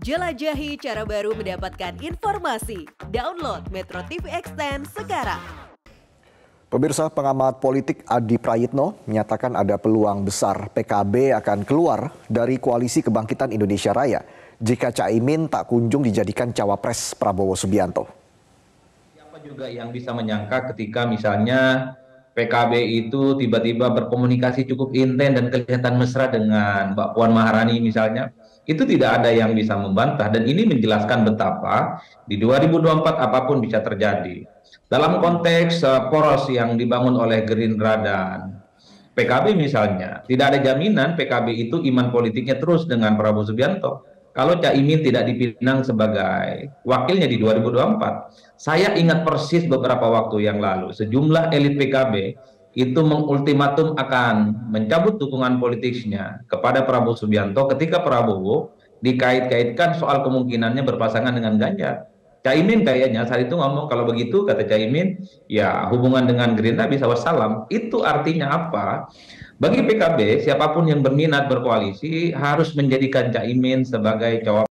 Jelajahi cara baru mendapatkan informasi. Download Metro TV Extend sekarang. Pemirsa pengamat politik Adi Prayitno menyatakan ada peluang besar PKB akan keluar dari koalisi kebangkitan Indonesia Raya jika Caimin tak kunjung dijadikan cawapres Prabowo Subianto. Siapa juga yang bisa menyangka ketika misalnya PKB itu tiba-tiba berkomunikasi cukup intens dan kelihatan mesra dengan Mbak Puan Maharani misalnya, itu tidak ada yang bisa membantah dan ini menjelaskan betapa di 2024 apa pun bisa terjadi. Dalam konteks uh, poros yang dibangun oleh Gerindra dan PKB misalnya, tidak ada jaminan PKB itu iman politiknya terus dengan Prabowo Subianto. Kalau Cak Imin tidak dipinang sebagai wakilnya di 2024, saya ingat persis beberapa waktu yang lalu, sejumlah elit PKB itu mengultimatum akan mencabut dukungan politiknya kepada Prabowo Subianto ketika Prabowo dikait-kaitkan soal kemungkinannya berpasangan dengan Ganjar. Caimin kayaknya saat itu ngomong kalau begitu kata Caimin ya hubungan dengan Gerindra bisa wassalam. Itu artinya apa? Bagi PKB siapa pun yang berminat berkoalisi harus menjadikan Caimin sebagai cawapres